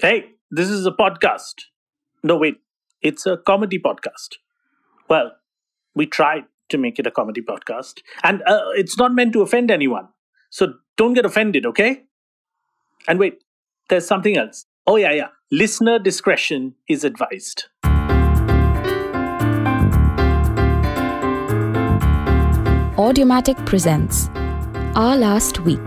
Hey, this is a podcast. No, wait, it's a comedy podcast. Well, we tried to make it a comedy podcast, and uh, it's not meant to offend anyone. So don't get offended, okay? And wait, there's something else. Oh, yeah, yeah. Listener discretion is advised. Audiomatic presents Our Last Week.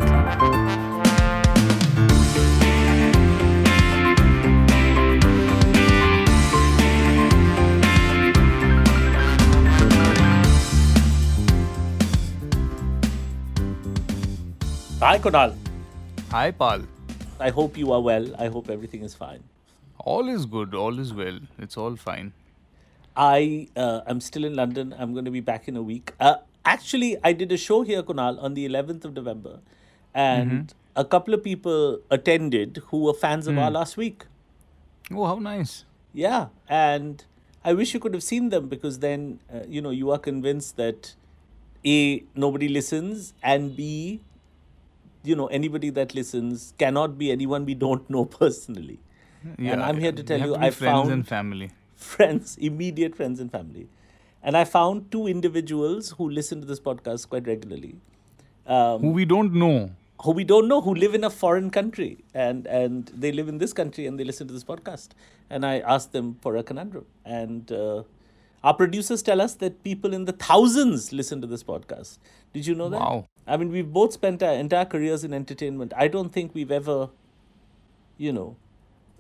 Hi, Kunaal. Hi, Pal. I hope you are well. I hope everything is fine. All is good. All is well. It's all fine. I uh, am still in London. I'm going to be back in a week. Uh, actually, I did a show here, Kunaal, on the 11th of November, and a couple of people attended who were fans of our last week. Oh, how nice. Yeah, and I wish you could have seen them because then uh, you know you are convinced that a nobody listens and b you know anybody that listens cannot be anyone we don't know personally. yeah, and I'm here to tell you to I friends found and family. friends, immediate friends and family. And I found two individuals who listen to this podcast quite regularly, um, Who we don't know. who we don't know, who live in a foreign country, and and they live in this country and they listen to this podcast. And I asked them for a conundrum, and uh, our producers tell us that people in the thousands listen to this podcast. Did you know that? Wow. I mean, we've both spent our entire careers in entertainment. I don't think we've ever, you know,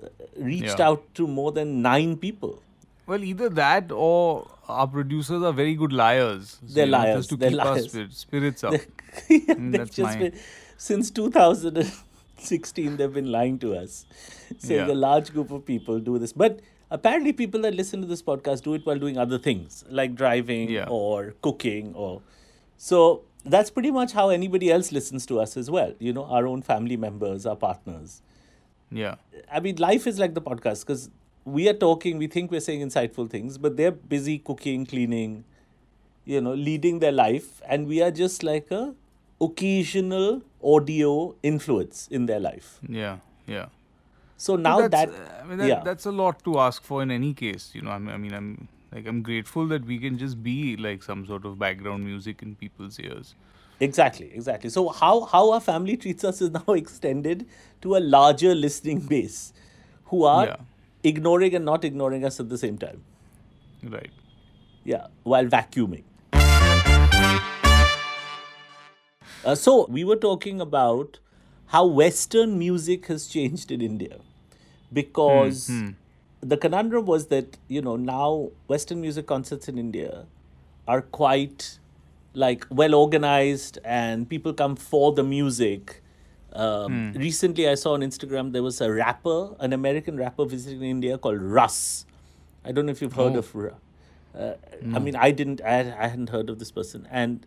uh, reached Yeah. out to more than nine people. Well, either that or our producers are very good liars. So, They're know, liars, Just to they're keep our liars. spir- spirits up. yeah, Mm, that's just been since 2016 they've been lying to us saying Yeah. a large group of people do this but apparently people that listen to this podcast do it while doing other things like driving Yeah. or cooking or so that's pretty much how anybody else listens to us as well you know our own family members our partners yeah. I mean, life is like the podcast because we are talking, we think we're saying insightful things, but they're busy cooking, cleaning, you know, leading their life, and we are just like a occasional audio influence in their life. Yeah. Yeah. So now that's, that, uh, I mean, that, yeah, that's a lot to ask for in any case. You know, I mean, I mean, I'm like, I'm grateful that we can just be like some sort of background music in people's ears. exactly, exactly. So how how our family treats us is now extended to a larger listening base, who are Yeah. ignoring and not ignoring us at the same time. Right. Yeah, while vacuuming. Uh, so we were talking about how Western music has changed in India, because the conundrum was that you know now Western music concerts in India are quite like well organized and people come for the music. Um, Recently, I saw on Instagram there was a rapper, an American rapper visiting India called Russ. I don't know if you've heard Oh. of uh, I mean, I didn't, I, I hadn't heard of this person. And,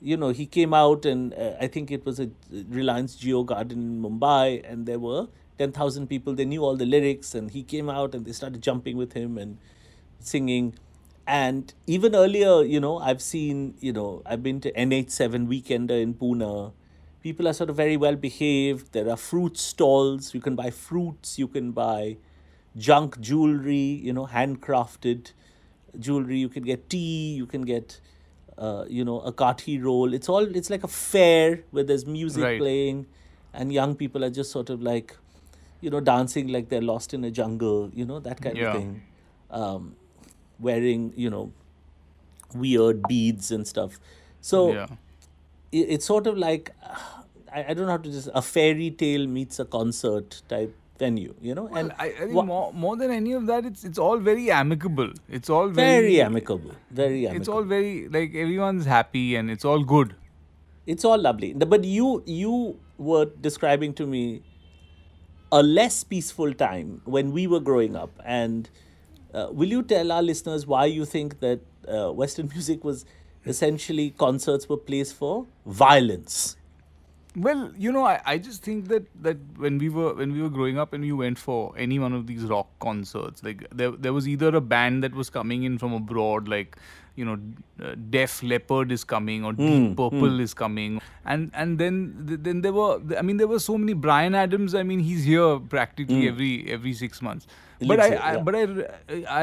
you know, he came out and uh, I think it was a Reliance Jio Garden in Mumbai and there were 10,000 people. They knew all the lyrics and he came out and they started jumping with him and singing. And even earlier, you know, I've seen, you know, I've been to NH7 Weekender in Pune. People are sort of very well behaved. There are fruit stalls. You can buy fruits. You can buy junk jewelry, you know, handcrafted jewelry. You can get tea. You can get, uh, you know, a kathi roll. It's all, it's like a fair where there's music Right. playing and young people are just sort of like, you know, dancing like they're lost in a jungle, you know, that kind Yeah. of thing. Um, wearing, you know, weird beads and stuff. So yeah. i- it's sort of like I, I don't know how to just a fairy tale meets a concert type venue, you know, and I, I think wha- more, more than any of that, it's it's all very amicable. It's all very, very amicable, very amicable. It's all very like everyone's happy and it's all good. it's all lovely. But you you were describing to me a less peaceful time when we were growing up, and uh, will you tell our listeners why you think that uh, Western music was essentially concerts were placed for violence? Well, you know, I, I just think that that when we were when we were growing up and we went for any one of these rock concerts, like there there was either a band that was coming in from abroad, like you know, uh, Def Leppard is coming or Hmm, Deep Purple is coming, and and then then there were I mean there were so many Bryan Adams. I mean he's here practically every every six months. But I, Hmm. Lives I yeah. but I,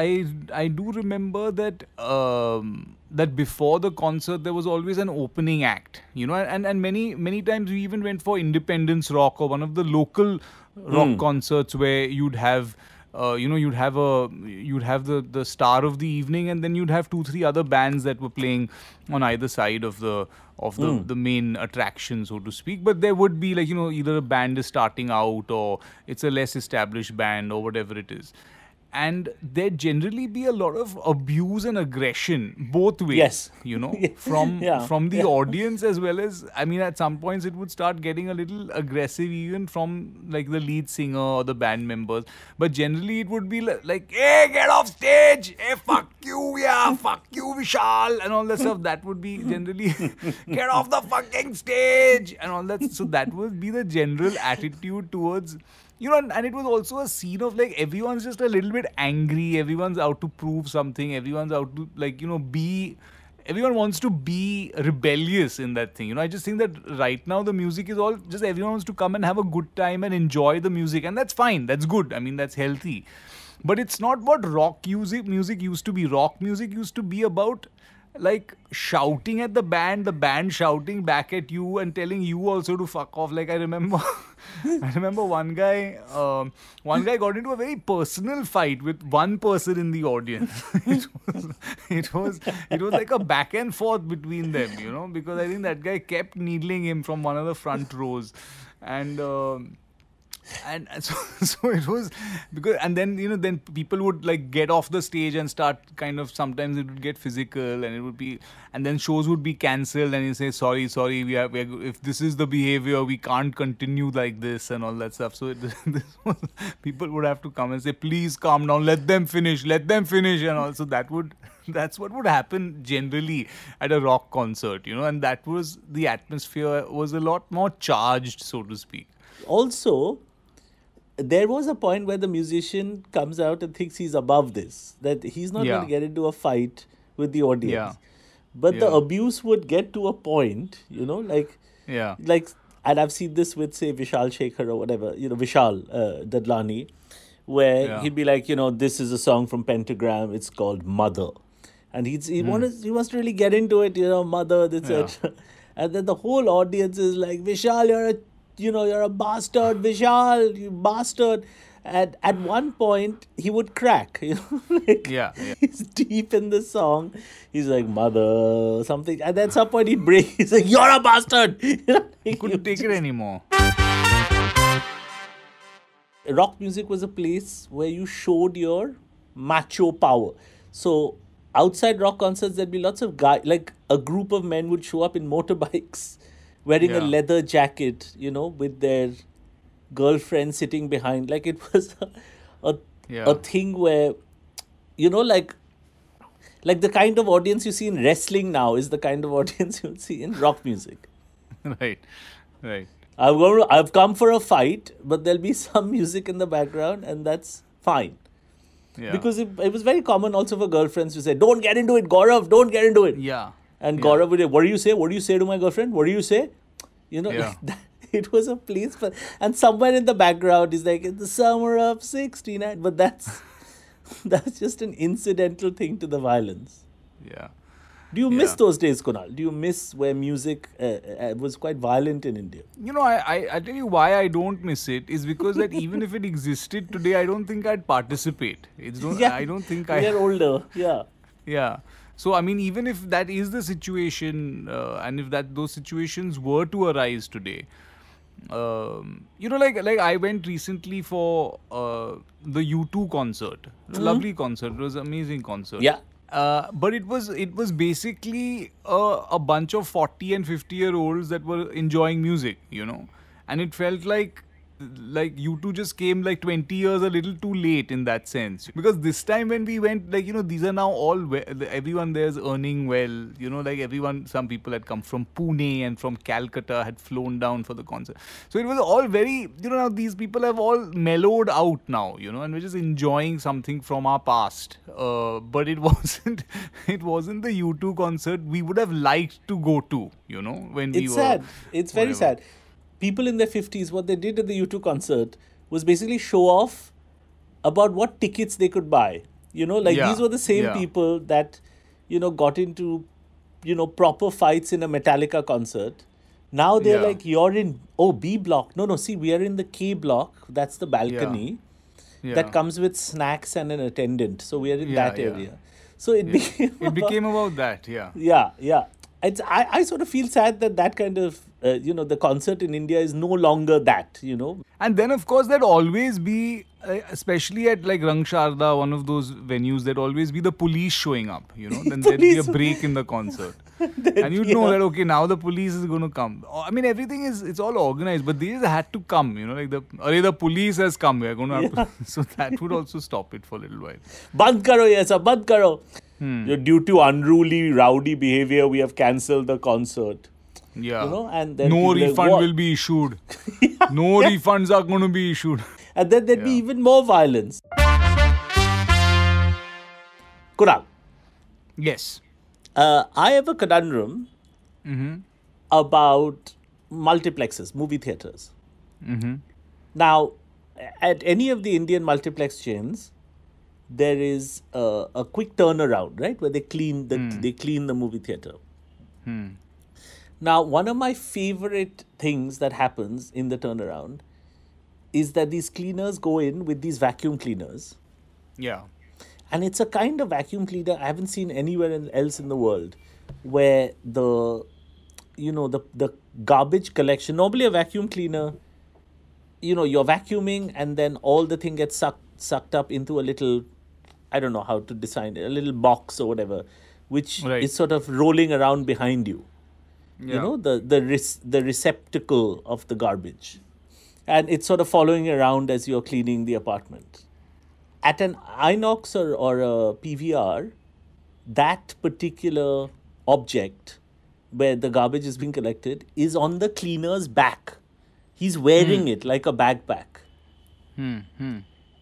I I do remember that um, that before the concert there was always an opening act, you know, and and many many times we even went for Independence Rock or one of the local rock Hmm. concerts where you'd have. Uh, you know, you'd have a you'd have the the star of the evening, and then you'd have two three other bands that were playing on either side of the of the, the main attraction, so to speak. But there would be like you know either a band is starting out or it's a less established band or whatever it is, and there generally be a lot of abuse and aggression both ways. Yes. you know, from Yeah. from the Yeah. audience as well as I mean at some points it would start getting a little aggressive even from like the lead singer or the band members. But generally it would be like, hey, get off stage, hey, fuck you, yeah, fuck you, Vishal, and all that stuff. That would be generally get off the fucking stage and all that. So that would be the general attitude towards you know, and, it was also a scene of like everyone's just a little bit angry, everyone's out to prove something, everyone's out to like, you know, be everyone wants to be rebellious in that thing. You know, I just think that right now the music is all just everyone wants to come and have a good time and enjoy the music, and that's fine. That's good. I mean, that's healthy. But it's not what rock music music used to be. Rock music used to be about like shouting at the band, the band shouting back at you and telling you also to fuck off. Like I remember, I remember one guy, um, one guy got into a very personal fight with one person in the audience. it was, it was, it was like a back and forth between them, you know, because I think that guy kept needling him from one of the front rows, and. Um, and so, so it was because and then you know then people would like get off the stage and start kind of sometimes it would get physical and it would be and then shows would be cancelled and you say sorry sorry we have we are, if this is the behavior we can't continue like this and all that stuff. So it, was, people would have to come and say please calm down. Let them finish. Let them finish and also that would that's what would happen generally at a rock concert you know and that was the atmosphere was a lot more charged so to speak. Also there was a point where the musician comes out and thinks he's above this that he's not Yeah. going to get into a fight with the audience Yeah. but the abuse would get to a point you know like yeah like and i've seen this with say vishal shekhar or whatever you know vishal uh, dadlani where Yeah. he'd be like you know this is a song from pentagram it's called mother and he's he wants he wants to really get into it you know mother this. Yeah. and then the whole audience is like vishal you're a you know you're a bastard vishal you bastard. And at one point he would crack you know like Yeah, yeah. he's deep in the song. He's like mother something. And then at some point he'd break he's like you're a bastard. You know he couldn't take it anymore. Rock music was a place where you showed your macho power. So outside rock concerts, there'd be lots of guys, like a group of men would show up in motorbikes, wearing a leather jacket, you know, with their girlfriend sitting behind. Like it was a a, Yeah. a thing where, you know, like. Like the kind of audience you see in wrestling now is the kind of audience you'll see in rock music. right right I've gone, I've come for a fight, but there'll be some music in the background, and that's fine. yeah Because it, it was very common also for girlfriends to say, "Don't get into it, Gaurav. Don't get into it." yeah And yeah. Gaurav would say, "What do you say? What do you say to my girlfriend? What do you say?" You know, Yeah. like that, it was a place for, and somewhere in the background is like in the summer of '69, but that's that's just an incidental thing to the violence. yeah Do you miss those days, Kunaal? Do you miss where music uh, uh, was quite violent in India? you know I, I i tell you why i don't miss it is because that even if it existed today i don't think i'd participate it's don't Yeah, i don't think we i are older. Yeah. yeah so i mean even if that is the situation uh, and if that those situations were to arise today um, you know like like i went recently for uh, the u2 concert lovely concert. It was amazing concert. Yeah. uh, but it was it was basically a, a bunch of 40 and 50 year olds that were enjoying music you know. And it felt like like U2 just came like 20 years a little too late in that sense because this time when we went like you know these are now all everyone there's earning well you know like everyone some people had come from Pune and from Calcutta had flown down for the concert so it was all very you know now these people have all mellowed out now you know and we're just enjoying something from our past uh, but it wasn't it wasn't the U2 concert we would have liked to go to you know when we were sad. It's very whatever. sad. People in their 50s, what they did at the U2 concert was basically show off about what tickets they could buy. You know, like Yeah, these were the same yeah. people that, you know, got into, you know, proper fights in a Metallica concert. Now they're Yeah. like, you're in, oh, B block. No, no, see, we are in the K block. That's the balcony that comes with snacks and an attendant. So we are in that area. So it became. it about- became about that yeah yeah, yeah. It's I, I sort of feel sad that that kind of uh, you know the concert in India is no longer that you know And then, of course, there'd always be, uh, especially at like Rang Sharda, one of those venues, there'd always be the police showing up, you know. Then there'd be a break in the concert. and you'd know that, okay, now the police is going to come. Oh, I mean, everything is, it's all organized, but they just had to come, you know, like the, Arey, the police has come, we're going to have to. So that would also stop it for a little while. band karo yes band karo Hmm. Due to unruly rowdy behavior we have cancelled the concert Yeah. you know and then no are like, refund will be issued. no refunds are going to be issued. and then there'd be even more violence Kunaal Yes. uh, I have a conundrum Mm-hmm. about multiplexes, movie theaters. Mm-hmm. Now, at any of the Indian multiplex chains, there is a, a quick turnaround, right, where they clean the they clean the movie theater. Now, one of my favorite things that happens in the turnaround is that these cleaners go in with these vacuum cleaners, Yeah. and it's a kind of vacuum cleaner I haven't seen anywhere else in the world, where the you know the the garbage collection normally a vacuum cleaner you know you're vacuuming and then all the thing gets sucked sucked up into a little i don't know how to design it a little box or whatever which Right. is sort of rolling around behind you you know the the res- the receptacle of the garbage. And it's sort of following around as you're cleaning the apartment. At an inox or, or a pvr that particular object where the garbage is being collected is on the cleaner's back. He's wearing hmm. it like a backpack. Hmm, hmm.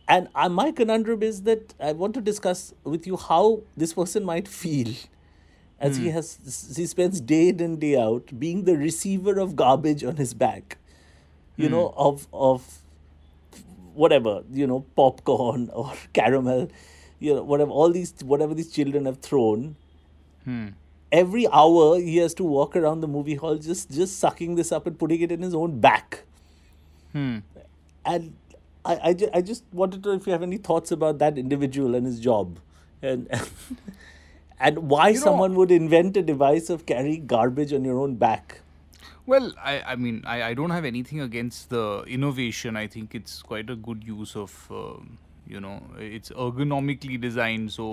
And uh, my conundrum is that I want to discuss with you how this person might feel as he hmm. has he spends day in and day out being the receiver of garbage on his back, you hmm. know, of of whatever, you know, popcorn or caramel, you know, whatever all these whatever these children have thrown. Hmm. Every hour he has to walk around the movie hall just just sucking this up and putting it in his own back. And I, I, ju- I just wanted to know if you have any thoughts about that individual and his job. And and why You know- someone would invent a device of carrying garbage on your own back Well, I, I mean, I, I don't have anything against the innovation. I think it's quite a good use of, um, you know, it's ergonomically designed, so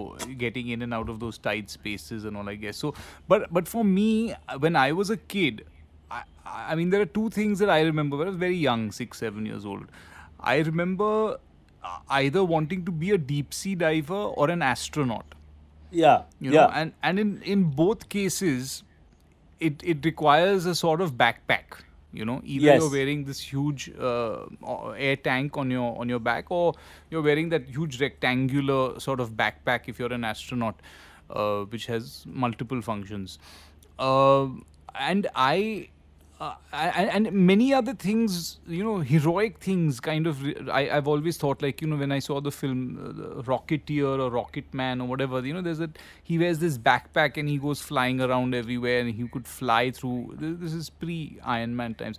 getting in and out of those tight spaces and all, I guess. So, but but for me, when I was a kid, I, I mean, there are two things that I remember. When I was very young, six, seven years old, I remember uh, either wanting to be a deep sea diver or an astronaut yeah you yeah know and and in in both cases it it requires a sort of backpack you know either Yes. you're wearing this huge uh, air tank on your on your back or you're wearing that huge rectangular sort of backpack if you're an astronaut uh, which has multiple functions uh, and i uh, and, many other things, you know, heroic things. Kind of, I, I've always thought, like, you know, when I saw the film uh, Rocketeer or Rocket Man or whatever, you know, there's a he wears this backpack and he goes flying around everywhere and he could fly through. This, this is pre Iron Man times.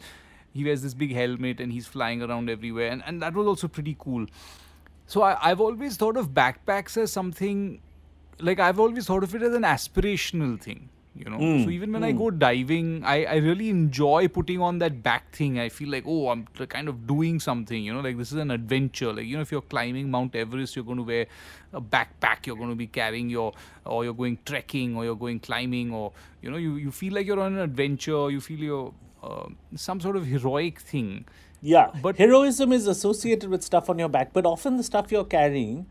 He wears this big helmet and he's flying around everywhere, and, and that was also pretty cool. So I, I've always thought of backpacks as something like I've always thought of it as an aspirational thing. You know, so even when I go diving, I, I really enjoy putting on that back thing. I feel like, oh, I'm kind of doing something, you know, like this is an adventure. Like, you know, if you're climbing Mount Everest, you're going to wear a backpack, you're going to be carrying your, or you're going trekking, or you're going climbing, or, you know, you, you feel like you're on an adventure, you feel you're uh, some sort of heroic thing. Yeah, But- heroism is associated with stuff on your back, but often the stuff you're carrying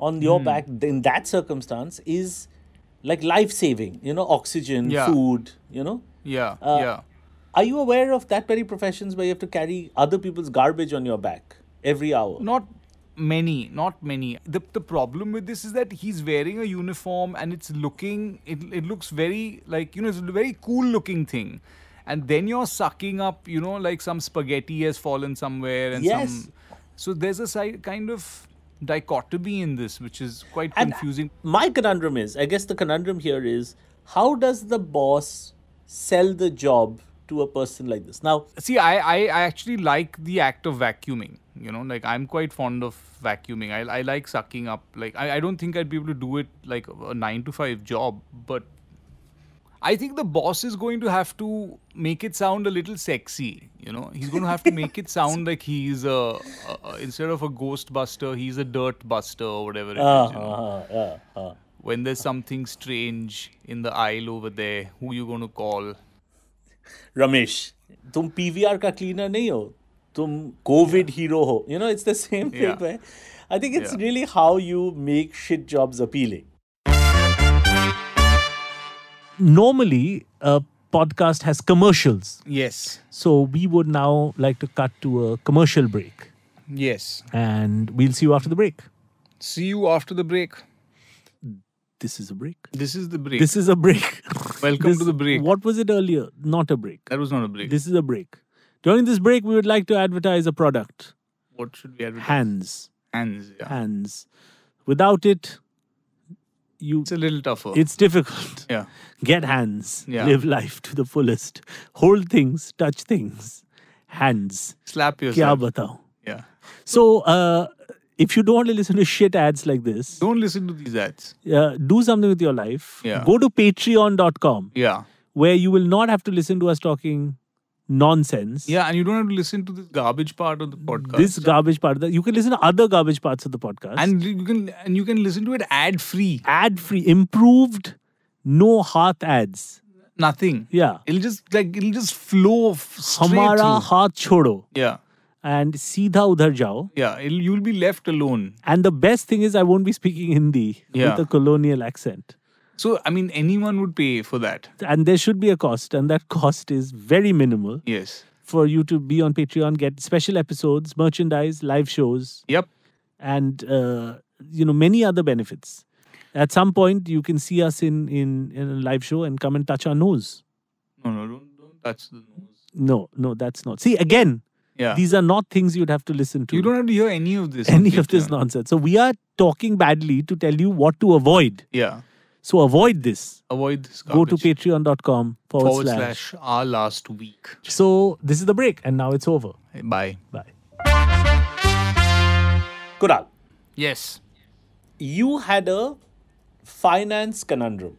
on your Hmm. back in that circumstance is like life saving. You know, oxygen, Yeah. food. You know, Yeah, Uh, yeah. are you aware of that very professions where you have to carry other people's garbage on your back every hour? Not many, not many. The the problem with this is that he's wearing a uniform and it's looking it, it looks very like you know it's a very cool looking thing. And then you're sucking up, you know, like some spaghetti has fallen somewhere and Yes. some so there's a side kind of dichotomy in this which is quite And confusing. My conundrum is, I guess the conundrum here is, how does the boss sell the job to a person like this? Now, See, I, I, I actually like the act of vacuuming. You know, like I'm quite fond of vacuuming. I, I like sucking up. Like I, I don't think I'd be able to do it like a nine to five job, but I think the boss is going to have to make it sound a little sexy. You know, he's going to have to make it sound like he's a, a, a instead of a ghostbuster, he's a dirt buster or whatever it is. uh, you know? uh, uh, uh. When there's something strange in the aisle over there, who you going to call? Ramesh तुम PVR का cleaner नहीं हो तुम Covid hero हो you know it's the same thing Yeah. right? I think it's Yeah. really how you make shit jobs appealing. Normally, a podcast has commercials. Yes. So we would now like to cut to a commercial break. Yes. And we'll see you after the break. See you after the break. This is a break. This is the break. This is a break. Welcome This- to the break. What was it earlier? Not a break. That was not a break. This is a break. During this break, we would like to advertise a product. what should we advertise? Hands. Hands. Yeah. Hands. Without it, you It's a little tougher. it's difficult. yeah. Get hands. Yeah. Live life to the fullest. Hold things, touch things. Hands. Slap Kya yourself. batao? Yeah. So, uh, if you don't want to listen to shit ads like this, Don't listen to these ads. uh, do something with your life. Yeah. Go to patreon.com Yeah. where you will not have to listen to us talking nonsense. Yeah, and you don't have to listen to this garbage part of the podcast. This garbage part. You can listen to other garbage parts of the podcast. and you can and you can listen to it ad free. ad free, improved, no heart ads. Nothing. Yeah. It'll just like it'll just flow straight Hamara through. haath chodo Yeah. and seedha udhar jao. Yeah. It'll, you'll be left alone. And the best thing is I won't be speaking Hindi Yeah. with a colonial accent. So I mean, anyone would pay for that. And there should be a cost, and that cost is very minimal Yes. for you to be on Patreon, get special episodes, merchandise, live shows, Yep. and uh, you know many other benefits. At some point, you can see us in in in a live show and come and touch our nose. No, no, don't don't touch the nose. No, no, that's not. See again, Yeah. these are not things you'd have to listen to. you don't have to hear any of this. any of this nonsense. So we are talking badly to tell you what to avoid. Yeah. So avoid this. Avoid this. Go to patreon.com forward, forward slash. slash our last week. So this is the break, and now it's over. Bye. Bye. Kunaal, Yes. you had a finance conundrum.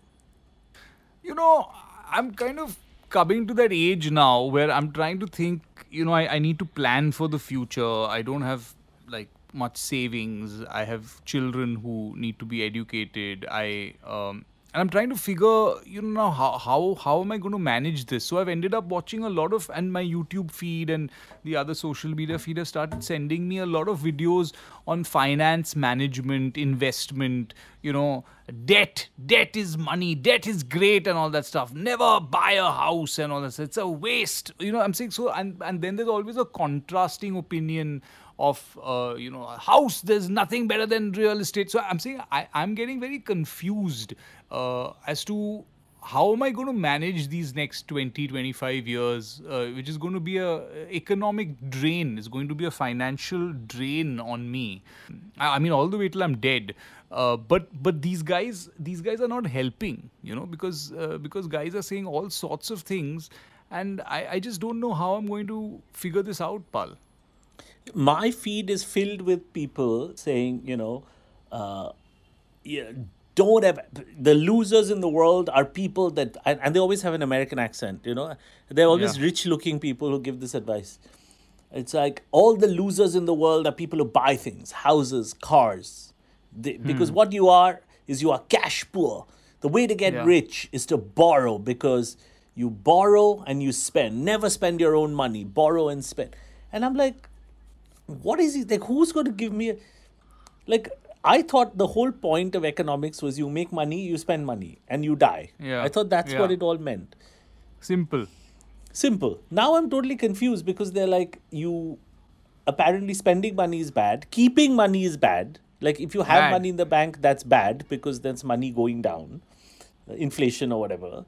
You know, I'm kind of coming to that age now where I'm trying to think, you know, I, I need to plan for the future. I don't have like much savings. I have children who need to be educated. I um and I'm trying to figure, you know, now how how how am I going to manage this? So I've ended up watching a lot of and my YouTube feed and the other social media feed have started sending me a lot of videos on finance management, investment, you know, debt. Debt is money. Debt is great and all that stuff. Never buy a house and all that. Stuff. It's a waste. You know, I'm saying so. And and then there's always a contrasting opinion of uh, you know a house there's nothing better than real estate. So i'm saying I, i'm getting very confused uh, as to how am i going to manage these next 20 25 years uh, which is going to be a economic drain is going to be a financial drain on me. I, I mean all the way till i'm dead. Uh, but but these guys these guys are not helping you know because uh, because guys are saying all sorts of things and I, I just don't know how i'm going to figure this out pal My feed is filled with people saying, you know, uh, yeah, don't ever. The losers in the world are people that, and, and they always have an American accent. You know, they're always Yeah. rich-looking people who give this advice. It's like all the losers in the world are people who buy things, houses, cars. They, Because what you are is you are cash poor. The way to get Yeah. rich is to borrow because you borrow and you spend. Never spend your own money. Borrow and spend. and I'm like, what is it? Like, who's going to give me? A, like, I thought the whole point of economics was you make money, you spend money, and you die. Yeah. I thought that's what it all meant. Simple. Simple. Now I'm totally confused because they're like, you apparently spending money is bad, keeping money is bad. Like, if you have Bad. money in the bank, that's bad because that's money going down, inflation or whatever.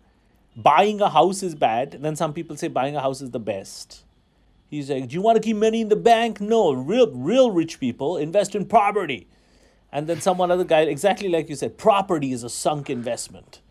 Buying a house is bad. Then some people say buying a house is the best. He's like, do you want to keep money in the bank? No, real, real rich people invest in property. And then someone other guy, exactly like you said, property is a sunk investment.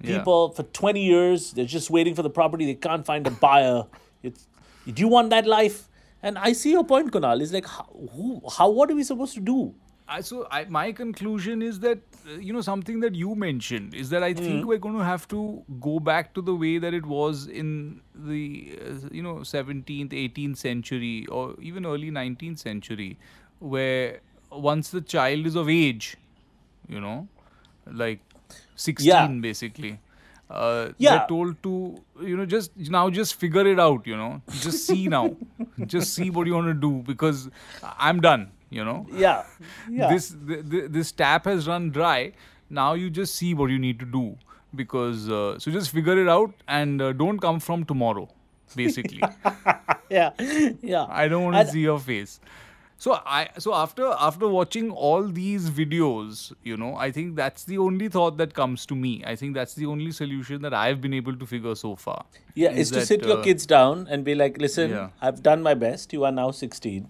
Yeah. People for 20 years, they're just waiting for the property. They can't find a buyer. It's, do you want that life? And I see your point, Kunaal. It's like, how, who, how what are we supposed to do? I, so I, my conclusion is that uh, you know something that you mentioned is that I think we're going to have to go back to the way that it was in the uh, you know 17th 18th century or even early 19th century where once the child is of age you know like 16 Yeah. basically uh, Yeah. they're told to you know just now just figure it out you know just see now just see what you want to do because i'm done you know Yeah. Yeah. this th- th- this tap has run dry now you just see what you need to do because uh, so just figure it out and uh, don't come from tomorrow basically yeah. Yeah. i don't want to see your face so i so after after watching all these videos you know i think that's the only thought that comes to me i think that's the only solution that i've been able to figure so far Yeah, is is to that, sit your uh, kids down and be like, listen, Yeah. I've done my best. You are now 16.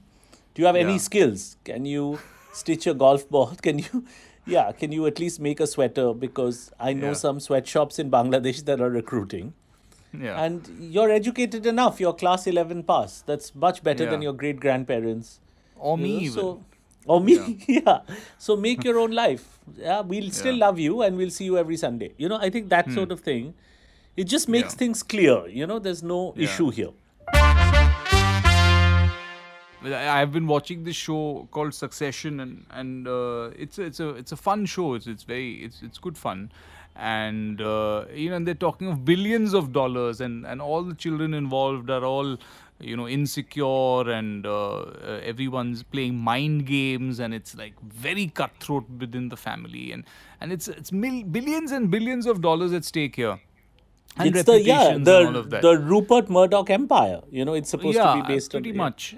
Do you have any Yeah. skills? Can you stitch a golf ball? Can you, yeah, can you at least make a sweater? Because I know Yeah. some sweatshops in Bangladesh that are recruiting. yeah And you're educated enough. You're class 11 pass. That's much better than your great grandparents. or me you know, even. So, or me, yeah. So make your own life. Yeah, we'll still Yeah. love you and we'll see you every Sunday. You know, I think that hmm. sort of thing, it just makes Yeah. things clear. You know, there's no Yeah. issue here. I've been watching this show called Succession, and and uh, it's a, it's a it's a fun show. It's it's very it's it's good fun, and uh, you know and they're talking of billions of dollars, and and all the children involved are all you know insecure, and uh, uh, everyone's playing mind games, and it's like very cutthroat within the family, and and it's it's mil- billions and billions of dollars at stake here. And it's the yeah the and all of that. the Rupert Murdoch empire. You know, it's supposed yeah, to be based pretty on much.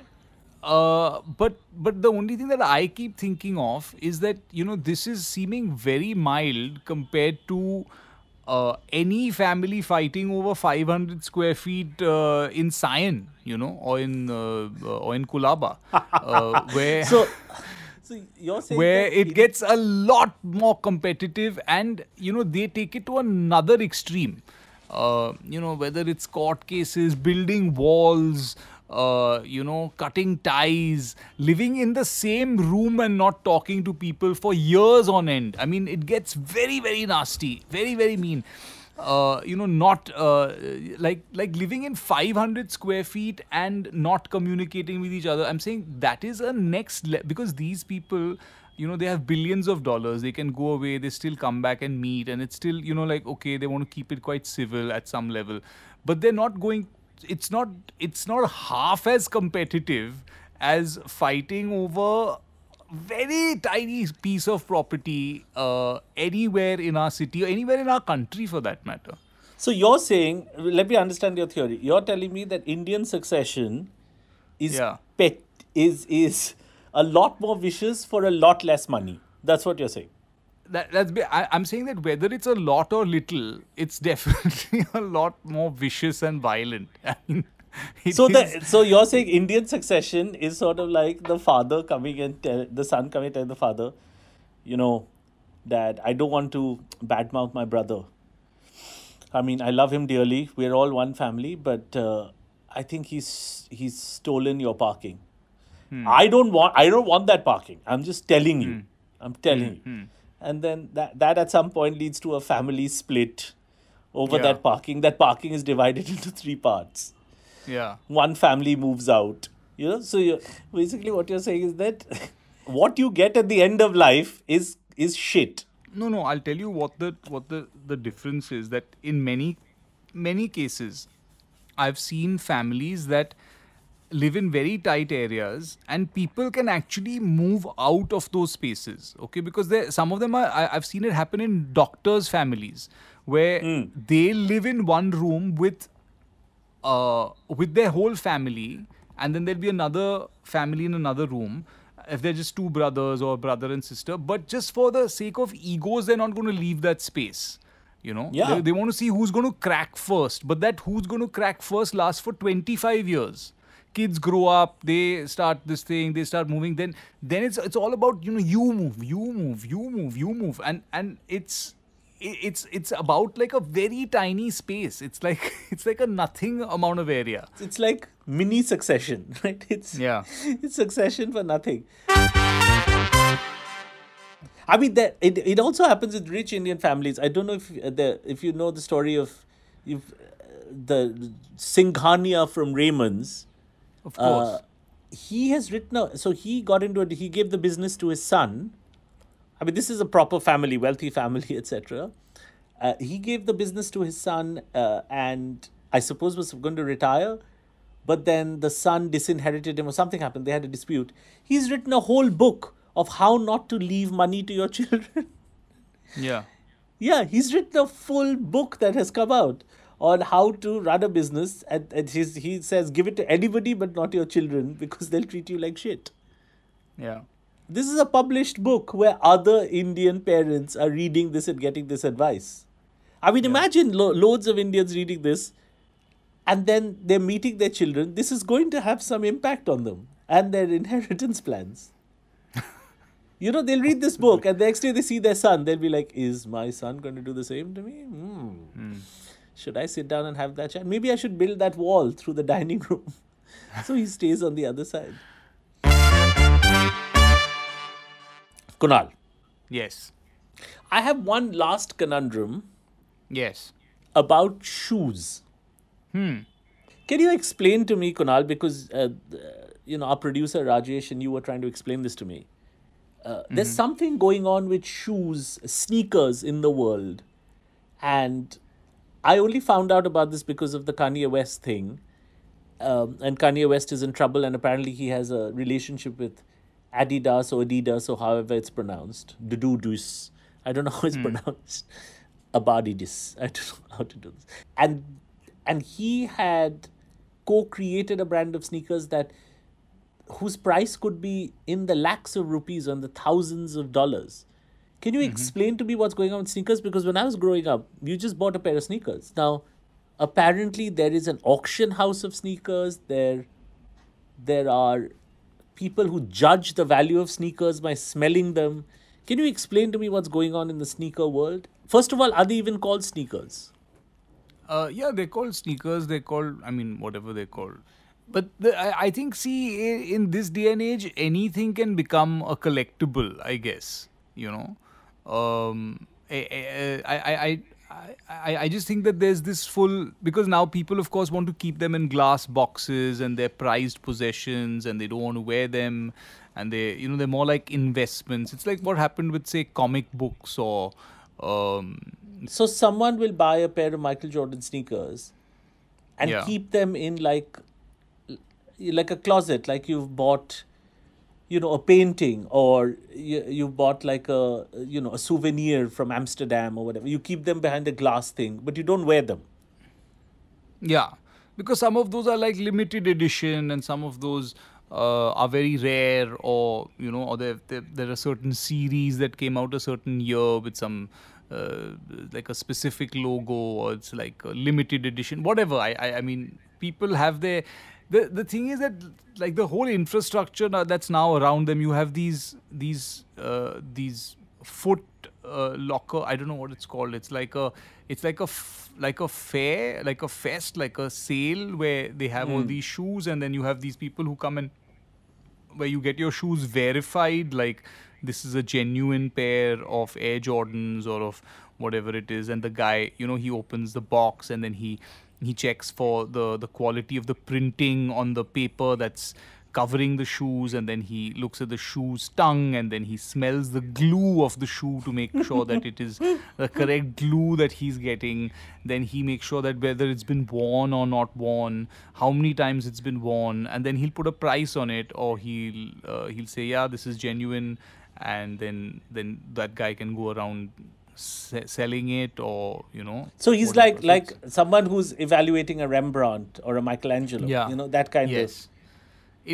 Uh, but but the only thing that I keep thinking of is that you know this is seeming very mild compared to uh, any family fighting over 500 square feet uh, in Sion, you know, or in uh, uh, or in Colaba, uh, where So, so you're saying where it gets a lot more competitive and you know they take it to another extreme. Uh, you know whether it's court cases building walls uh, you know cutting ties living in the same room and not talking to people for years on end i mean it gets very very nasty very very mean uh, you know, not uh, like like living in 500 square feet and not communicating with each other. I'm saying that is a next le- because these people, you know, they have billions of dollars. They can go away. They still come back and meet, and it's still, you know, like okay, they want to keep it quite civil at some level, but they're not going. It's not. It's not half as competitive as fighting over very tiny piece of property uh, anywhere in our city or anywhere in our country for that matter. So you're saying, let me understand your theory. You're telling me that Indian succession is Yeah. pet is is a lot more vicious for a lot less money. That's what you're saying. That, that's be, I, I'm saying that whether it's a lot or little, it's definitely a lot more vicious and violent. I mean, So the so you're saying Indian succession is sort of like the father coming and tell the son coming and tell the father, you know, that I don't want to badmouth my brother. I mean, I love him dearly. We're all one family, but uh, I think he's he's stolen your parking. Hmm. I don't want I don't want that parking. I'm just telling you. Hmm. I'm telling hmm. you. And then that that at some point leads to a family split over Yeah. that parking. That parking is divided into three parts yeah. one family moves out you know so you basically what you're saying is that what you get at the end of life is is shit No, no. I'll tell you what the what the the difference is. That in many many cases, I've seen families that live in very tight areas and people can actually move out of those spaces okay because there some of them are I, i've seen it happen in doctors families where they live in one room with uh, with their whole family, and then there'll be another family in another room. If they're just two brothers or brother and sister, but just for the sake of egos, they're not going to leave that space. You know, Yeah. they, they want to see who's going to crack first, but that who's going to crack first lasts for 25 years. Kids grow up, they start this thing, they start moving. Then, then it's it's all about you know you move, you move, you move, you move, and and it's it's it's about like a very tiny space it's like it's like a nothing amount of area It's like mini succession, right? It's Yeah. it's succession for nothing. I mean, that it, it also happens with rich Indian families. I don't know if uh, the if you know the story of if uh, the Singhania from Raymond's. Of course. Uh, he has written a, so he got into it he gave the business to his son. I mean this is a proper family wealthy family etc uh, he gave the business to his son uh, and i suppose was going to retire but then the son disinherited him or something happened. They had a dispute. He's written a whole book of how not to leave money to your children. Yeah. Yeah, he's written a full book that has come out on how to run a business, and, and he's, he says give it to anybody but not your children because they'll treat you like shit. yeah This is a published book where other Indian parents are reading this and getting this advice. I mean, imagine lo- loads of Indians reading this, and then they're meeting their children. This is going to have some impact on them and their inheritance plans. You know, they'll read this book, and the next day they see their son. They'll be like, "Is my son going to do the same to me? Hmm. Should I sit down and have that chat? Maybe I should build that wall through the dining room, so he stays on the other side." Kunaal, yes I have one last conundrum yes about shoes. hmm Can you explain to me, Kunaal, because uh, you know our producer Rajesh and you were trying to explain this to me. Uh, There's something going on with shoes, sneakers in the world, and I only found out about this because of the Kanye West thing. Um, and Kanye West is in trouble, and apparently he has a relationship with Adidas or Adidas or however it's pronounced. Dududus. I don't know how it's pronounced. Abadidis. I don't know how to do this. And and he had co-created a brand of sneakers that whose price could be in the lakhs of rupees or in the thousands of dollars. Can you explain to me what's going on with sneakers? Because when I was growing up, you just bought a pair of sneakers. Now, apparently there is an auction house of sneakers. There, there are people who judge the value of sneakers by smelling them. Can you explain to me what's going on in the sneaker world? First of all, are they even called sneakers? Uh, yeah, they're called sneakers. They're called, I mean, whatever they're called. But the, I, I think, see, in this day and age, anything can become a collectible. I guess you know. Um, I, I, I, I, I, I just think that there's this full because now people, of course, want to keep them in glass boxes and they're prized possessions, and they don't want to wear them, and they, you know, they're more like investments. It's like what happened with, say, comic books or. Um, So someone will buy a pair of Michael Jordan sneakers and Yeah. keep them in like like a closet, like you've bought, you know, a painting or you, you've bought like a you know a souvenir from Amsterdam or whatever. You keep them behind a glass thing, but you don't wear them. Yeah, because some of those are like limited edition, and some of those uh, are very rare, or you know, or there there there are certain series that came out a certain year with some. Uh, like a specific logo or it's like a limited edition whatever I, I i mean people have their the the thing is that like the whole infrastructure that's now around them you have these these uh, these foot uh, locker i don't know what it's called. It's like a it's like a f- like a fair like a fest like a sale where they have all these shoes and then you have these people who come and where you get your shoes verified like this is a genuine pair of air jordans or of whatever it is. And the guy you know he opens the box and then he he checks for the the quality of the printing on the paper that's covering the shoes and then he looks at the shoe's tongue and then he smells the glue of the shoe to make sure that it is the correct glue that he's getting. Then he makes sure that whether it's been worn or not worn how many times it's been worn and then he'll put a price on it or he'll uh, he'll say yeah this is genuine and then then that guy can go around se- selling it or you know So he's like like someone who's evaluating a Rembrandt or a Michelangelo. yeah You know that kind yes of.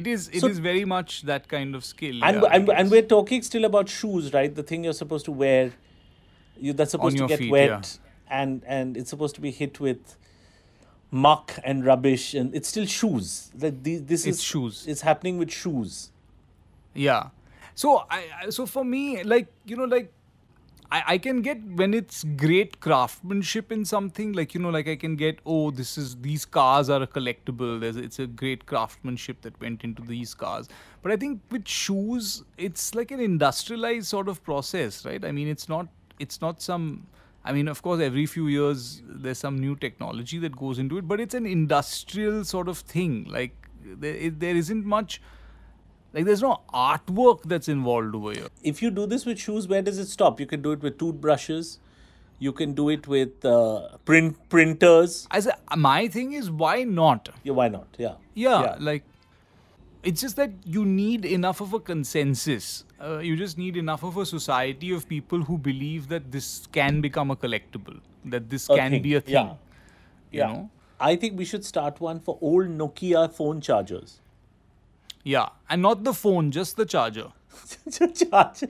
it is It is So- very much that kind of skill And, yeah, and, and we're talking still about shoes, right? The thing you're supposed to wear, you that's supposed to get feet, wet, yeah. and and it's supposed to be hit with muck and rubbish, and it's still shoes. like the, this It's is shoes. It's happening with shoes. Yeah. So I- so for me, like you know, like I, I can get when it's great craftsmanship in something, like you know, like I can get oh this is these cars are a collectible. There's it's a great craftsmanship that went into these cars. But I think with shoes, it's like an industrialized sort of process, right? I mean, it's not it's not some. I mean, of course, every few years there's some new technology that goes into it, but it's an industrial sort of thing. Like there, there isn't much like there's no artwork that's involved over here. If you do this with shoes, where does it stop? You can do it with toothbrushes. You can do it with uh, print printers. As a, my thing is, why not? Yeah, why not? Yeah. Yeah, like it's just that you need enough of a consensus. Uh, you just need enough of a society of people who believe that this can become a collectible, that this A can thing, be a thing. yeah. You yeah. know? I think we should start one for old Nokia phone chargers. Yeah, and not the phone, just the charger. Charger.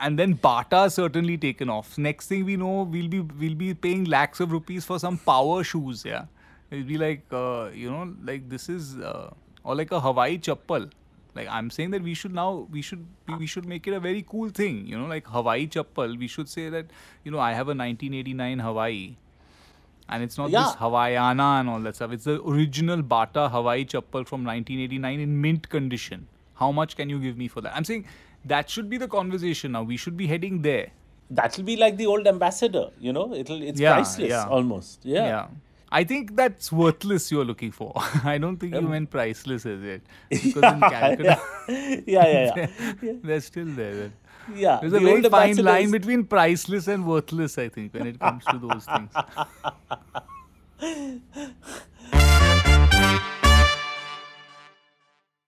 And then Bata certainly taken off. Next thing we know, we'll be we'll be paying lakhs of rupees for some power shoes. Yeah, it'll be like uh, you know, like this is uh, or like a Hawai chappal. Like I'm saying that we should now we should we, we should make it a very cool thing. You know, like Hawai chappal. We should say that you know I have a 1989 Hawai. And it's not Yeah. this Havaiana and all that stuff. It's the original Bata Hawai chappal from 1989 in mint condition. How much can you give me for that? I'm saying that should be the conversation now. We should be heading there. That'll be like the old ambassador, you know. It'll it's Yeah, priceless yeah. almost. Yeah. Yeah. I think that's worthless you're looking for. I don't think you Um, meant priceless is it. Because in Calcutta, yeah, yeah, yeah. they're still there. Yeah. There's the a very fine ambassador line between priceless and worthless, I think, when it comes to those things.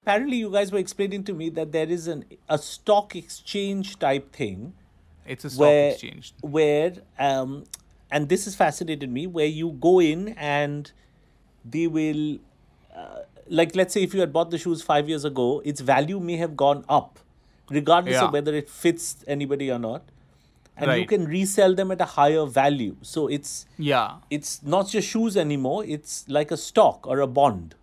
Apparently, you guys were explaining to me that there is an a stock exchange type thing It's a stock where exchange. where um, and this has fascinated me where you go in and they will uh, like let's say if you had bought the shoes five years ago its value may have gone up regardless Yeah. of whether it fits anybody or not and you can resell them at a higher value so it's Yeah. it's not just shoes anymore it's like a stock or a bond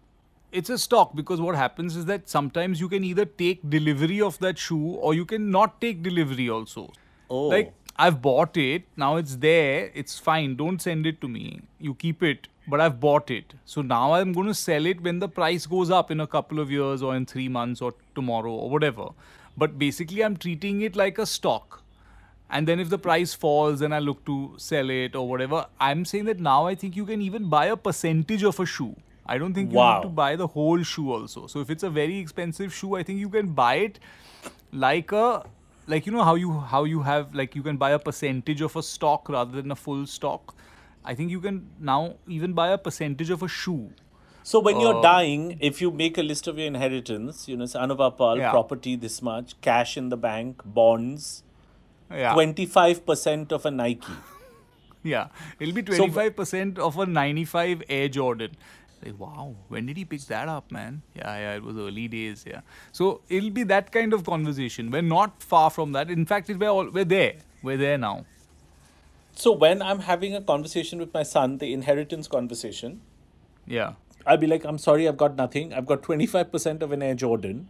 it's a stock because what happens is that sometimes you can either take delivery of that shoe or you can not take delivery also. oh Like I've bought it, now it's there, it's fine, don't send it to me. You keep it, but I've bought it. So now I'm going to sell it when the price goes up in a couple of years or in 3 months or tomorrow or whatever. But basically I'm treating it like a stock. And then if the price falls and I look to sell it or whatever, I'm saying that now I think you can even buy a percentage of a shoe. I don't think you Wow. need to buy the whole shoe also. So if it's a very expensive shoe, I think you can buy it like a like you know how you how you have like you can buy a percentage of a stock rather than a full stock. I think you can now even buy a percentage of a shoe. So when you're Uh, dying, if you make a list of your inheritance, you know, it's Anuvab Pal, Yeah. property this much, cash in the bank, bonds, Yeah. 25% of a Nike. Yeah, it'll be 25% of a 95 Air Jordan. Like, wow, when did he pick that up, man? Yeah, yeah, it was early days, yeah. So it'll be that kind of conversation. We're not far from that. In fact, it- we're, all, we're there. We're there now. So when I'm having a conversation with my son, the inheritance conversation, Yeah, I'll be like, I'm sorry, I've got nothing. I've got 25% of an Air Jordan.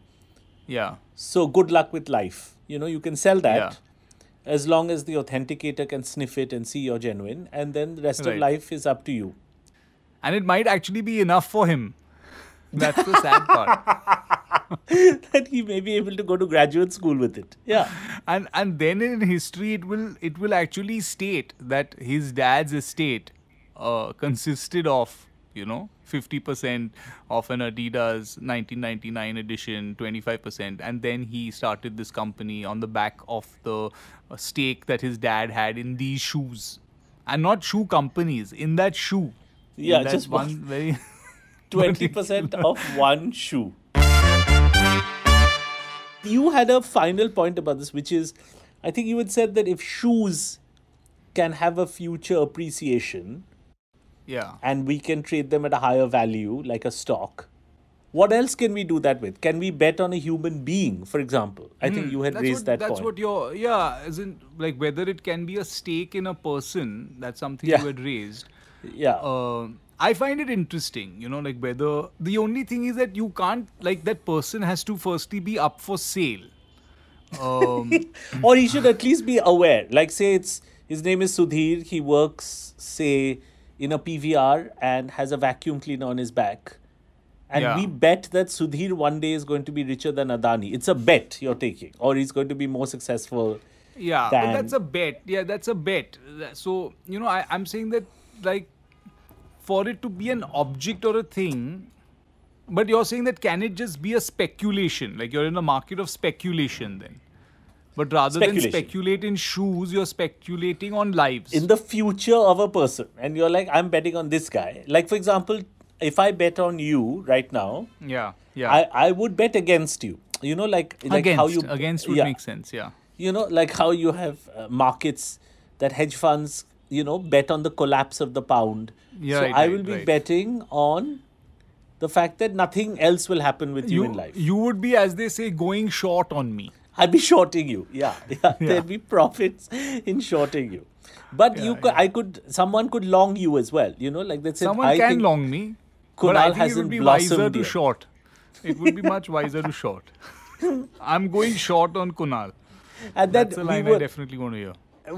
yeah, So good luck with life. You know, you can sell that Yeah. as long as the authenticator can sniff it and see you're genuine. And then the rest of life is up to you. and it might actually be enough for him. That's the sad part. that he may be able to go to graduate school with it. Yeah. and and then in history it will it will actually state that his dad's estate uh, consisted of you know, 50% of an Adidas 1999 edition, 25%. And then he started this company on the back of the uh, stake that his dad had in these shoes. And not shoe companies, in that shoe. Yeah, that just one one- very. 20% of one shoe. You had a final point about this, which is I think you had said that if shoes can have a future appreciation Yeah. and we can trade them at a higher value, like a stock, what else can we do that with? Can we bet on a human being, for example? I think you had Hmm. raised what, that That's point. what you're, yeah, as in, like, whether it can be a stake in a person, that's something Yeah. you had raised. yeah. Uh, I find it interesting, you know, like whether the only thing is that you can't, like, that person has to firstly be up for sale. Um, or he should at least be aware. Like, say it's his name is Sudhir. He works, say, in a PVR and has a vacuum cleaner on his back, and Yeah. we bet that Sudhir one day is going to be richer than Adani. It's a bet you're taking, or he's going to be more successful. yeah, but that's a bet. Yeah, that's a bet. So, you know, I, I'm saying that, like, for it to be an object or a thing, but you're saying that can it just be a speculation? Like, you're in a market of speculation then. But rather than speculate in shoes, you're speculating on lives. in the future of a person and you're like i'm betting on this guy like for example if i bet on you right now yeah, yeah. i i would bet against you you know like, like against, how you against would yeah. make sense. Yeah. you know like how you have uh, markets that hedge funds you know bet on the collapse of the pound Yeah, so right, i will be right. betting on the fact that nothing else will happen with you, in life you would be, as they say, going short on me. I'd be shorting you. Yeah, yeah. There'd be profits in shorting you. But you, could, I could, someone could long you as well. You know, like they said. Someone I can long me, but Kunaal I think it hasn't would be wiser to yet. short. It would be much wiser to short. I'm going short on Kunaal. and That's a we line I would, definitely want to hear.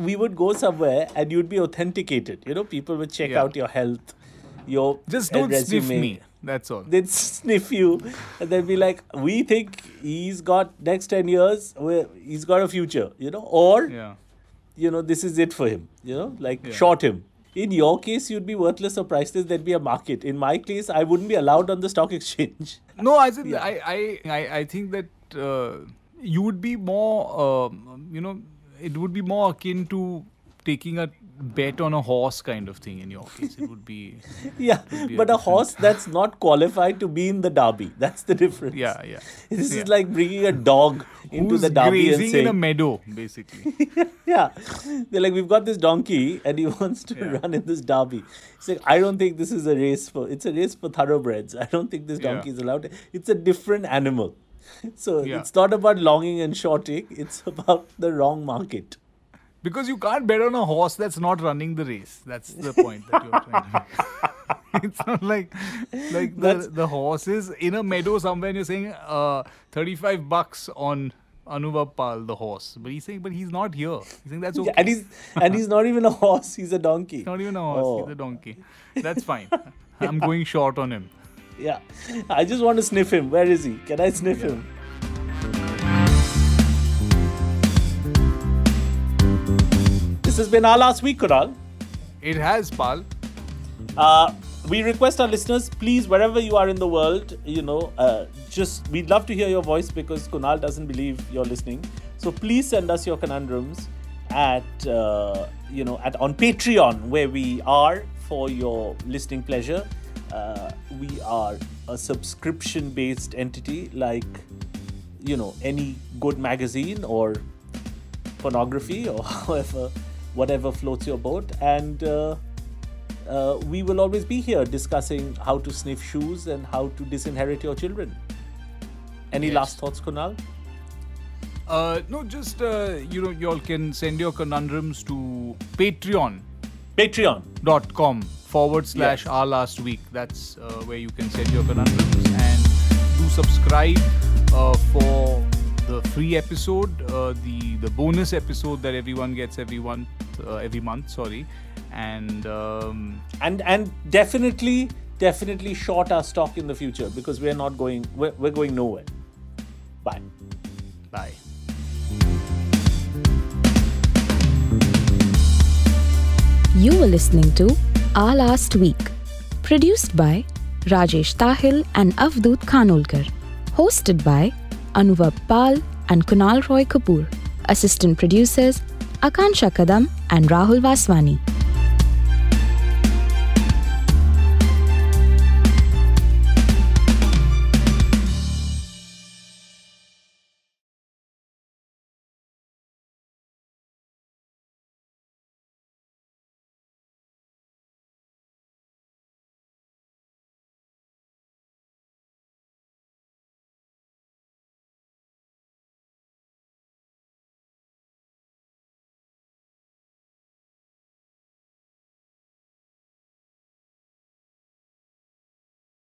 we would go somewhere and you'd be authenticated. You know, people would check Yeah. out your health, your Just don't sniff me. That's all. They'd sniff you, and they'd be like, "We think he's got next ten years. we- He's got a future." You know, or Yeah. you know, this is it for him. You know, like Yeah. short him. In your case, you'd be worthless or priceless. There'd be a market. In my case, I wouldn't be allowed on the stock exchange. No, I said Yeah. I, I, I, I think that uh, you would be more, um, you know, it would be more akin to taking a bet on a horse kind of thing in your case. It would be, Yeah, be but a different- horse that's not qualified to be in the derby. That's the difference. yeah, yeah. This Yeah. is like bringing a dog into Who's the derby and grazing saying, in a meadow, basically. "Yeah." They're like, "We've got this donkey, and he wants to Yeah. run in this derby." It's like, "I don't think this is a race for. It's a race for thoroughbreds. I don't think this Yeah. donkey is allowed. It's a different animal." So Yeah. it's not about longing and shorting. It's about the wrong market. Because you can't bet on a horse that's not running the race. That's the point that you're trying to make. it's not like like the, That's- the horse is in a meadow somewhere and you're saying uh, 35 bucks on Anuvab Pal, the horse. But he's saying, but he's not here. He's saying that's okay. Yeah, and he's and he's not even a horse. He's a donkey. He's not even a horse, Oh. he's a donkey. That's fine. I'm going short on him. Yeah, I just want to sniff him. Where is he? Can I sniff him? Has been our last week, Kunaal. It has, Pal. Uh, we request our listeners, please, wherever you are in the world, you know, uh, just we'd love to hear your voice because Kunaal doesn't believe you're listening. So please send us your conundrums at uh, you know at on Patreon where we are for your listening pleasure. Uh, we are a subscription-based entity like you know any good magazine or pornography or however whatever floats your boat and. Uh, uh, we will always be here discussing how to sniff shoes and how to disinherit your children. Any Yes. last thoughts, Kunaal? Uh, no, just, uh, you know, y'all can send your conundrums to Patreon. patreon.com Patreon. forward slash Yes. our last week. That's uh, where you can send your conundrums and do subscribe uh, for the free episode, uh, the the bonus episode that everyone gets every month, uh, every month. Sorry, and um, And and definitely, definitely short our stock in the future because we're not going, we're, we're going nowhere. Bye. bye. You were listening to Our Last Week, Produced by Rajesh Tahil and Avdut Khanolkar. Hosted by Anuvab Pal and Kunaal Roy Kapur. Assistant producers Akansha Kadam and Rahul Vaswani.